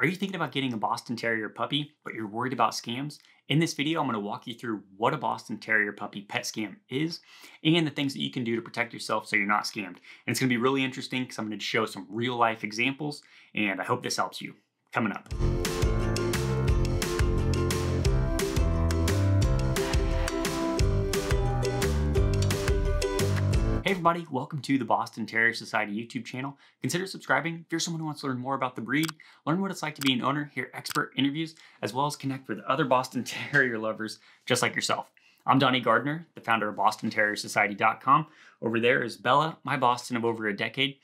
Are you thinking about getting a Boston Terrier puppy, but you're worried about scams? In this video, I'm going to walk you through what a Boston Terrier puppy pet scam is and the things that you can do to protect yourself so you're not scammed. And it's going to be really interesting because I'm going to show some real life examples, and I hope this helps you. Coming up. Everybody, welcome to the Boston Terrier Society YouTube channel. Consider subscribing if you're someone who wants to learn more about the breed, learn what it's like to be an owner, hear expert interviews, as well as connect with other Boston Terrier lovers just like yourself. I'm Donnie Gardner, the founder of BostonTerrierSociety.com. Over there is Bella, my Boston of over a decade.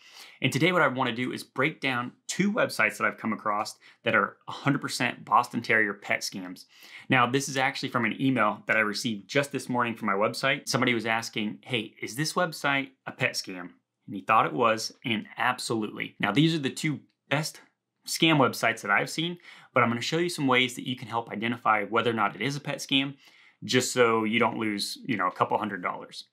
And today, what I want to do is break down two websites that I've come across that are 100% Boston Terrier pet scams. Now, this is actually from an email that I received just this morning from my website. Somebody was asking, Hey, is this website a pet scam? And he thought it was, and absolutely. Now, these are the two best scam websites that I've seen, but I'm going to show you some ways that you can help identify whether or not it is a pet scam just so you don't lose, you know, a couple hundred dollars.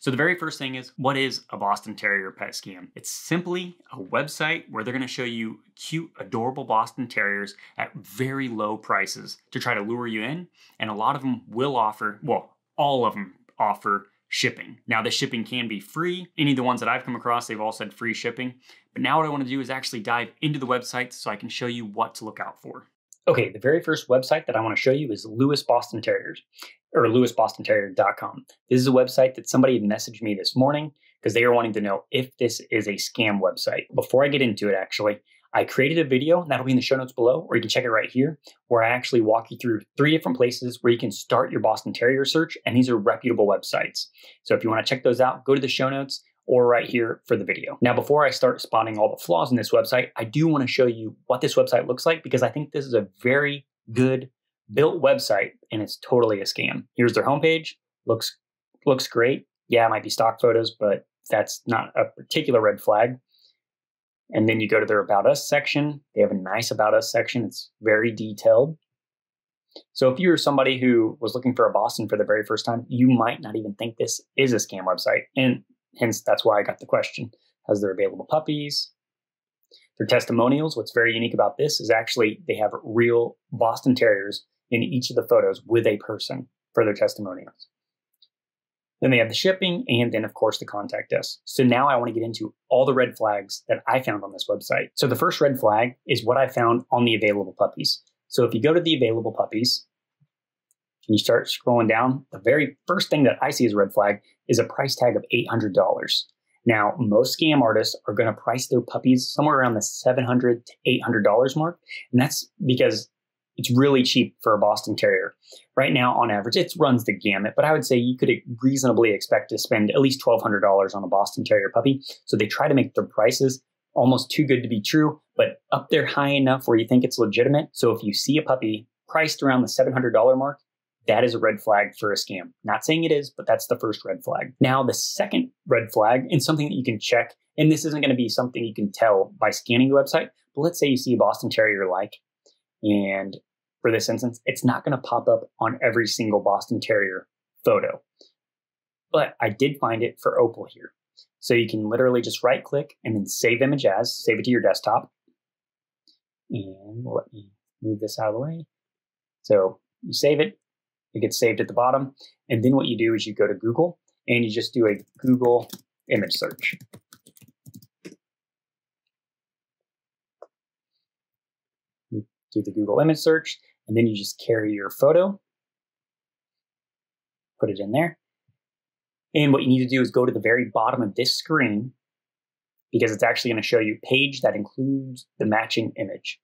So the very first thing is, what is a Boston Terrier pet scam? It's simply a website where they're going to show you cute, adorable Boston Terriers at very low prices to try to lure you in. And a lot of them will offer, well, all of them offer shipping. Now, the shipping can be free. Any of the ones that I've come across, they've all said free shipping. But now what I want to do is actually dive into the website so I can show you what to look out for. Okay, the very first website that I want to show you is Lewis Boston Terriers or lewisbostonterrier.com. This is a website that somebody had messaged me this morning because they are wanting to know if this is a scam website. Before I get into it, actually, I created a video that'll be in the show notes below, or you can check it right here, where I actually walk you through three different places where you can start your Boston Terrier search, and these are reputable websites. So if you want to check those out, go to the show notes or right here for the video. Now, before I start spotting all the flaws in this website, I do want to show you what this website looks like because I think this is a very good built website and it's totally a scam. Here's their homepage. Looks looks great. Yeah, it might be stock photos, but that's not a particular red flag. And then you go to their About Us section. They have a nice About Us section. It's very detailed. So if you're somebody who was looking for a Boston for the very first time, you might not even think this is a scam website. And hence, that's why I got the question. Has their available puppies? Their testimonials. What's very unique about this is actually they have real Boston Terriers in each of the photos with a person for their testimonials. Then they have the shipping and then, of course, the contact us. So now I want to get into all the red flags that I found on this website. So the first red flag is what I found on the available puppies. So if you go to the available puppies and you start scrolling down, the very first thing that I see as a red flag is a price tag of $800. Now, most scam artists are going to price their puppies somewhere around the 700 to $800 mark. And that's because it's really cheap for a Boston Terrier. Right now, on average, it runs the gamut, but I would say you could reasonably expect to spend at least $1,200 on a Boston Terrier puppy. So they try to make their prices almost too good to be true, but up there high enough where you think it's legitimate. So if you see a puppy priced around the $700 mark, that is a red flag for a scam. Not saying it is, but that's the first red flag. Now, the second red flag, and something that you can check, and this isn't going to be something you can tell by scanning the website, but let's say you see a Boston Terrier like, and for this instance, it's not going to pop up on every single Boston Terrier photo. But I did find it for Opal here. So you can literally just right click and then save image as, save it to your desktop. And let me move this out of the way. So you save it, it gets saved at the bottom. And then what you do is you go to Google and you just do a Google image search. do the Google image search, and then you just carry your photo, put it in there. And what you need to do is go to the very bottom of this screen because it's actually going to show you a page that includes the matching image.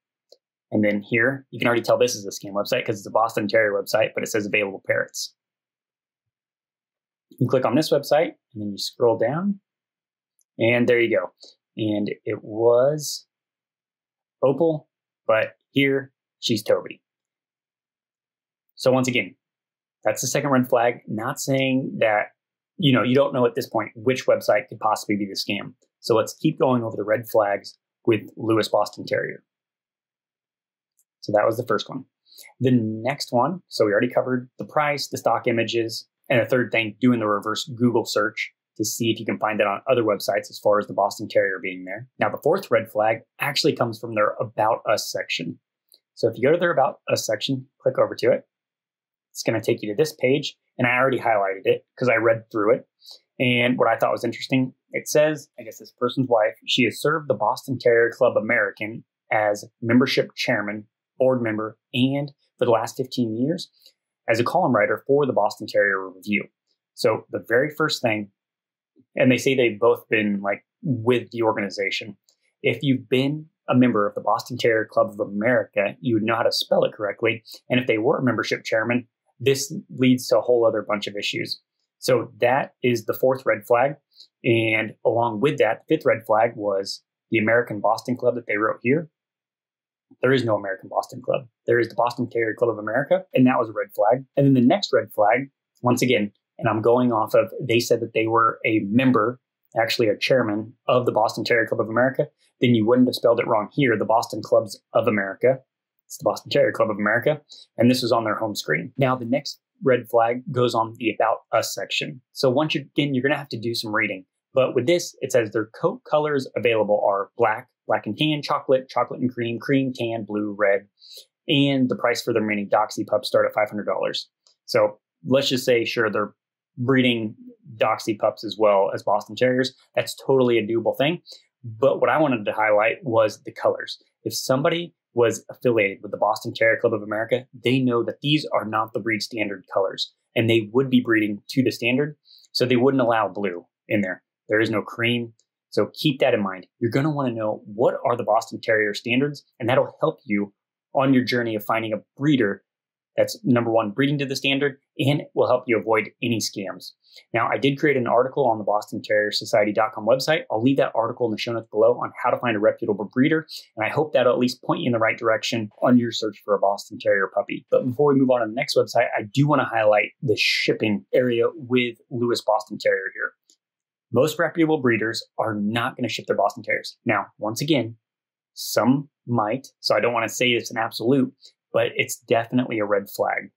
And then here, you can already tell this is a scam website because it's a Boston Terrier website, but it says available parrots. You click on this website and then you scroll down, and there you go. And it was Opal, but here, she's Toby. So once again, that's the second red flag. Not saying that, you know, you don't know at this point which website could possibly be the scam. So let's keep going over the red flags with Lewis Boston Terrier. So that was the first one. The next one, so we already covered the price, the stock images, and the third thing, doing the reverse Google search to see if you can find it on other websites as far as the Boston Terrier being there. Now, the fourth red flag actually comes from their About Us section. So if you go to their About Us section, click over to it. It's going to take you to this page, and I already highlighted it because I read through it. And what I thought was interesting, it says, I guess this person's wife, she has served the Boston Terrier Club American as membership chairman, board member, and for the last 15 years as a column writer for the Boston Terrier Review. So the very first thing, and they say they've both been like with the organization. If you've been a member of the Boston Terrier Club of America, you would know how to spell it correctly. And if they were a membership chairman, this leads to a whole other bunch of issues. So that is the fourth red flag. And along with that, fifth red flag was the American Boston Club that they wrote here. There is no American Boston Club. There is the Boston Terrier Club of America, and that was a red flag. And then the next red flag, once again, and I'm going off of, they said that they were a member, actually a chairman of the Boston Terrier Club of America. Then you wouldn't have spelled it wrong here. The Boston Clubs of America. It's the Boston Terrier Club of America. And this was on their home screen. Now, the next red flag goes on the About Us section. So once you, again, you're going to have to do some reading. But with this, it says their coat colors available are black, black and tan, chocolate, chocolate and cream, cream, tan, blue, red. And the price for their mini Doxy pups start at $500. So let's just say, sure, they're breeding Doxy pups as well as Boston Terriers. That's totally a doable thing. But what I wanted to highlight was the colors. If somebody was affiliated with the Boston Terrier Club of America, they know that these are not the breed standard colors and they would be breeding to the standard. So they wouldn't allow blue in there. There is no cream. So keep that in mind. You're going to want to know what are the Boston Terrier standards, and that'll help you on your journey of finding a breeder that's number one, breeding to the standard, and will help you avoid any scams. Now, I did create an article on the Boston website. I'll leave that article in the show notes below on how to find a reputable breeder, and I hope that'll at least point you in the right direction on your search for a Boston Terrier puppy. But before we move on to the next website, I do want to highlight the shipping area with Lewis Boston Terrier here. Most reputable breeders are not going to ship their Boston Terriers. Now, once again, some might, so I don't want to say it's an absolute, but it's definitely a red flag.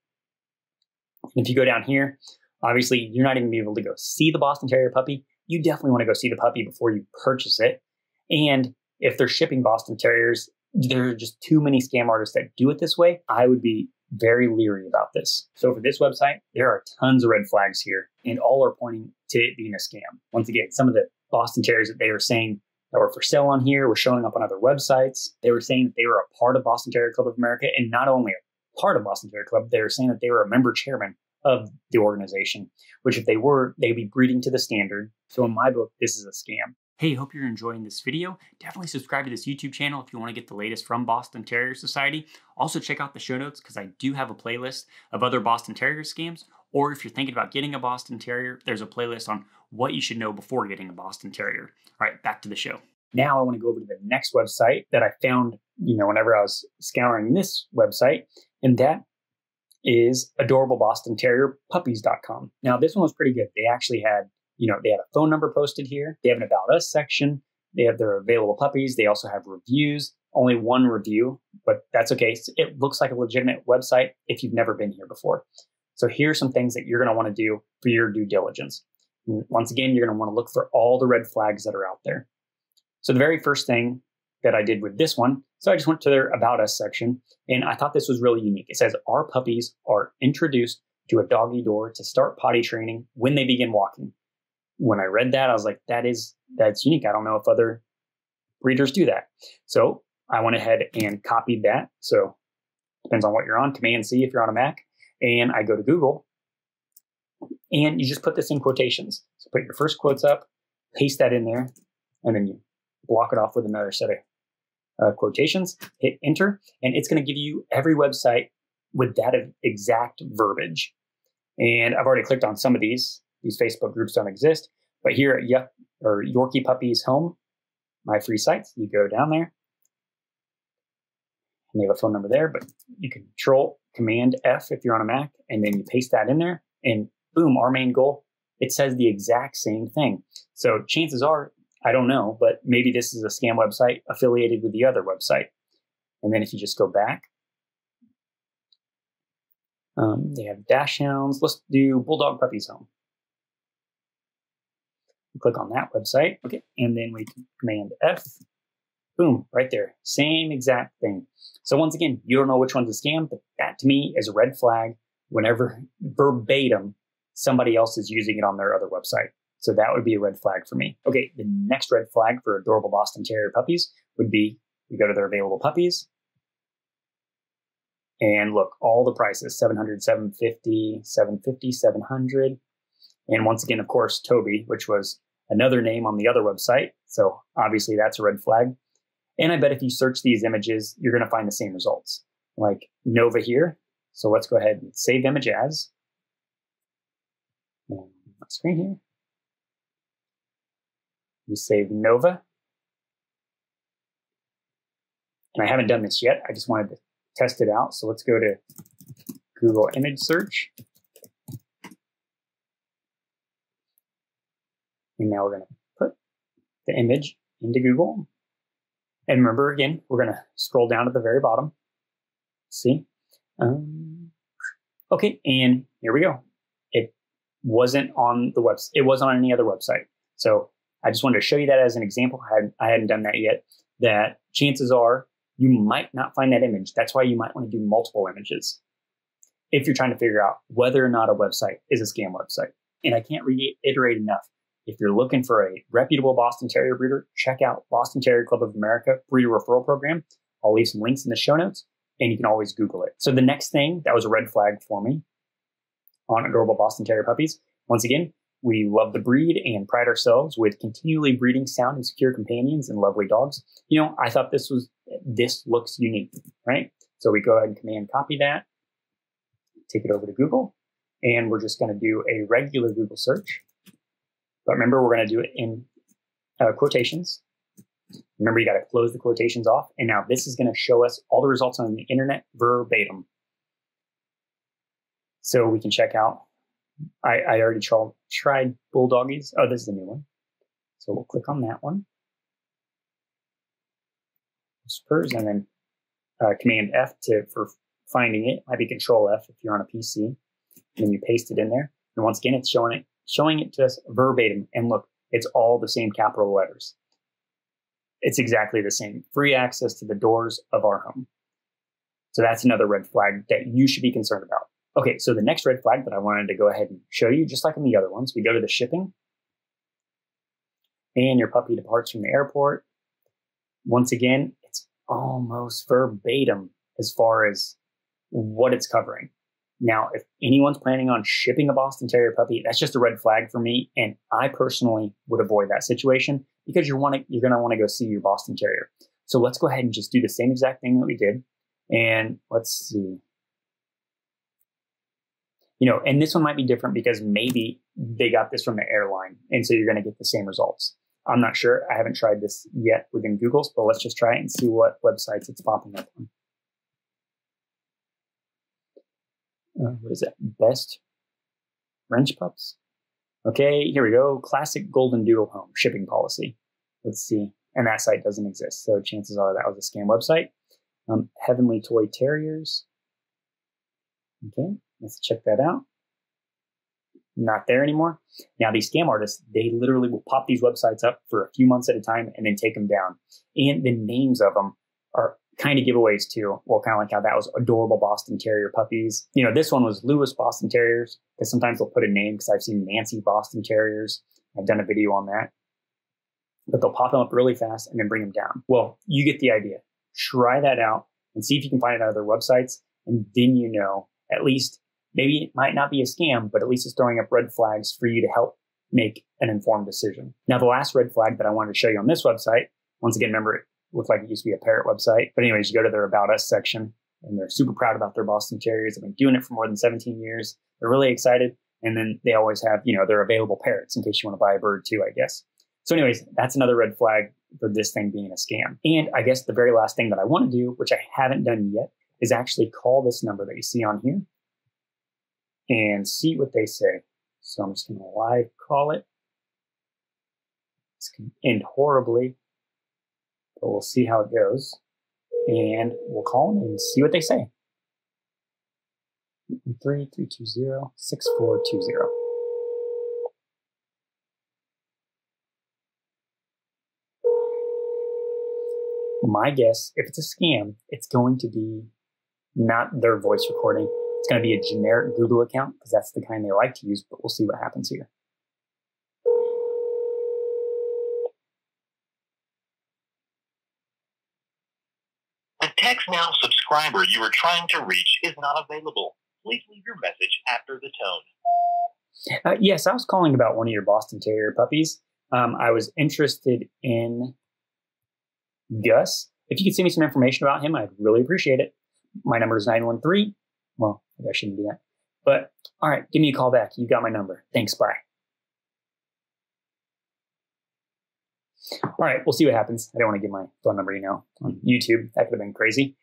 If you go down here, obviously you're not even able to go see the Boston Terrier puppy. You definitely want to go see the puppy before you purchase it. And if they're shipping Boston Terriers, there are just too many scam artists that do it this way. I would be very leery about this. So for this website, there are tons of red flags here, and all are pointing to it being a scam. Once again, some of the Boston Terriers that they are saying that were for sale on here were showing up on other websites. They were saying that they were a part of Boston Terrier Club of America, and not only a part of Boston Terrier Club, they were saying that they were a member chairman of the organization, which if they were, they'd be breeding to the standard. So in my book, this is a scam. Hey, hope you're enjoying this video. Definitely subscribe to this YouTube channel if you want to get the latest from Boston Terrier Society. Also check out the show notes because I do have a playlist of other Boston Terrier scams. Or if you're thinking about getting a Boston Terrier, there's a playlist on what you should know before getting a Boston Terrier. All right, back to the show. Now I want to go over to the next website that I found, you know, whenever I was scouring this website, and that is adorable Boston Terrier puppies.com. Now this one was pretty good. They actually had, you know, they had a phone number posted here. They have an about us section. They have their available puppies. They also have reviews. Only one review, but that's okay. It looks like a legitimate website if you've never been here before. So here are some things that you're going to want to do for your due diligence. Once again, you're going to want to look for all the red flags that are out there. So the very first thing that I did with this one, so I just went to their About Us section, and I thought this was really unique. It says, Our puppies are introduced to a doggy door to start potty training when they begin walking. When I read that, I was like, that is, that's unique. I don't know if other breeders do that. So I went ahead and copied that. So depends on what you're on, Command C if you're on a Mac. And I go to Google and you just put this in quotations. So put your first quotes up, paste that in there, and then you block it off with another set of uh, quotations, hit enter, and it's going to give you every website with that exact verbiage. And I've already clicked on some of these. These Facebook groups don't exist, but here at Yuck or Yorkie Puppies Home, my free sites, you go down there, and they have a phone number there, but you can control Command F if you're on a Mac, and then you paste that in there, and boom, our main goal. It says the exact same thing. So chances are, I don't know, but maybe this is a scam website affiliated with the other website. And then if you just go back, um, they have dachshunds. Let's do Bulldog Puppies Home. click on that website. Okay. And then we command F, Boom, right there. Same exact thing. So once again, you don't know which one's a scam, but that to me is a red flag whenever verbatim somebody else is using it on their other website. So that would be a red flag for me. Okay, the next red flag for adorable Boston Terrier puppies would be we go to their available puppies. And look, all the prices 700, 750, 750, 700. And once again, of course, Toby, which was another name on the other website. So obviously that's a red flag. And I bet if you search these images, you're going to find the same results like Nova here. So let's go ahead and save image as. Screen here. We save Nova. And I haven't done this yet. I just wanted to test it out. So let's go to Google image search. And now we're going to put the image into Google. And remember again, we're going to scroll down to the very bottom. See? Um, okay, and here we go. Wasn't on the website. It wasn't on any other website. So I just wanted to show you that as an example. I hadn't, I hadn't done that yet. That chances are you might not find that image. That's why you might want to do multiple images if you're trying to figure out whether or not a website is a scam website. And I can't reiterate enough. If you're looking for a reputable Boston Terrier breeder, check out Boston Terrier Club of America breeder referral program. I'll leave some links in the show notes and you can always Google it. So the next thing that was a red flag for me on adorable Boston Terrier puppies, once again, we love the breed and pride ourselves with continually breeding sound and secure companions and lovely dogs. You know, I thought this was, this looks unique, right? So we go ahead and command copy that, take it over to Google, and we're just going to do a regular Google search. But remember, we're going to do it in uh, quotations. Remember, you got to close the quotations off. And now this is going to show us all the results on the internet verbatim. So we can check out I, I already tried, tried Bulldoggies. Oh, this is a new one. So we'll click on that one. Spurs and then uh, Command F to for finding it. Might be Control F if you're on a PC. And then you paste it in there. And once again, it's showing it showing it to us verbatim. And look, it's all the same capital letters. It's exactly the same. Free access to the doors of our home. So that's another red flag that you should be concerned about. Okay, so the next red flag that I wanted to go ahead and show you, just like in the other ones, we go to the shipping and your puppy departs from the airport. Once again, it's almost verbatim as far as what it's covering. Now, if anyone's planning on shipping a Boston Terrier puppy, that's just a red flag for me. And I personally would avoid that situation because you're, wanna, you're going to want to go see your Boston Terrier. So let's go ahead and just do the same exact thing that we did. And let's see you know, and this one might be different because maybe they got this from the airline. And so you're going to get the same results. I'm not sure. I haven't tried this yet within Google's, but let's just try it and see what websites it's popping up on. Uh, what is that? Best wrench pups? Okay, here we go. Classic Golden Doodle Home shipping policy. Let's see. And that site doesn't exist. So chances are that was a scam website. Um, Heavenly Toy Terriers. Okay, let's check that out. Not there anymore. Now, these scam artists, they literally will pop these websites up for a few months at a time and then take them down. And the names of them are kind of giveaways too. Well, kind of like how that was adorable Boston Terrier puppies. You know, this one was Lewis Boston Terriers because sometimes they'll put a name because I've seen Nancy Boston Terriers. I've done a video on that. But they'll pop them up really fast and then bring them down. Well, you get the idea. Try that out and see if you can find it on other websites. And then you know at least maybe it might not be a scam, but at least it's throwing up red flags for you to help make an informed decision. Now, the last red flag that I wanted to show you on this website, once again, remember it looked like it used to be a parrot website. But anyways, you go to their About Us section and they're super proud about their Boston Terriers. They've been doing it for more than 17 years. They're really excited. And then they always have, you know, their available parrots in case you want to buy a bird too, I guess. So anyways, that's another red flag for this thing being a scam. And I guess the very last thing that I want to do, which I haven't done yet, is actually call this number that you see on here and see what they say. So I'm just going to live call it. This can end horribly, but we'll see how it goes. And we'll call them and see what they say. 3320 6420. my guess, if it's a scam, it's going to be not their voice recording. It's going to be a generic Google account because that's the kind they like to use, but we'll see what happens here. The TextNow subscriber you are trying to reach is not available. Please leave your message after the tone. Uh, yes, I was calling about one of your Boston Terrier puppies. Um, I was interested in Gus. If you could send me some information about him, I'd really appreciate it. My number is 913. Well, I shouldn't do that. But all right, give me a call back. You got my number. Thanks. Bye. All right, we'll see what happens. I don't want to give my phone number, you know, on YouTube. That could have been crazy.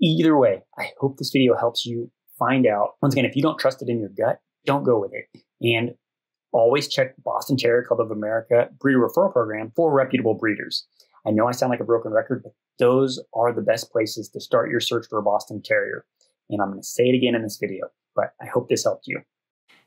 Either way, I hope this video helps you find out. Once again, if you don't trust it in your gut, don't go with it. And always check Boston Terrier Club of America breeder referral program for reputable breeders. I know I sound like a broken record, but those are the best places to start your search for a Boston Terrier. And I'm going to say it again in this video, but I hope this helped you.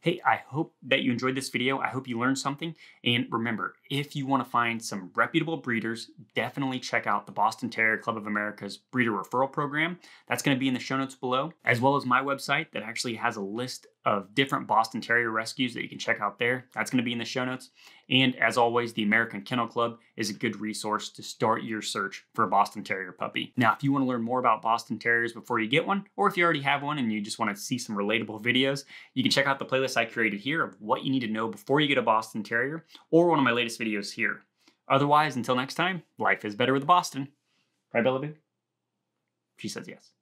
Hey, I hope that you enjoyed this video. I hope you learned something. And remember, if you want to find some reputable breeders, definitely check out the Boston Terrier Club of America's breeder referral program. That's going to be in the show notes below, as well as my website that actually has a list of different Boston Terrier rescues that you can check out there. That's going to be in the show notes. And as always, the American Kennel Club is a good resource to start your search for a Boston Terrier puppy. Now, if you want to learn more about Boston Terriers before you get one, or if you already have one and you just want to see some relatable videos, you can check out the playlist I created here of what you need to know before you get a Boston Terrier, or one of my latest videos here. Otherwise, until next time, life is better with Boston. Right, Bella Boo? She says yes.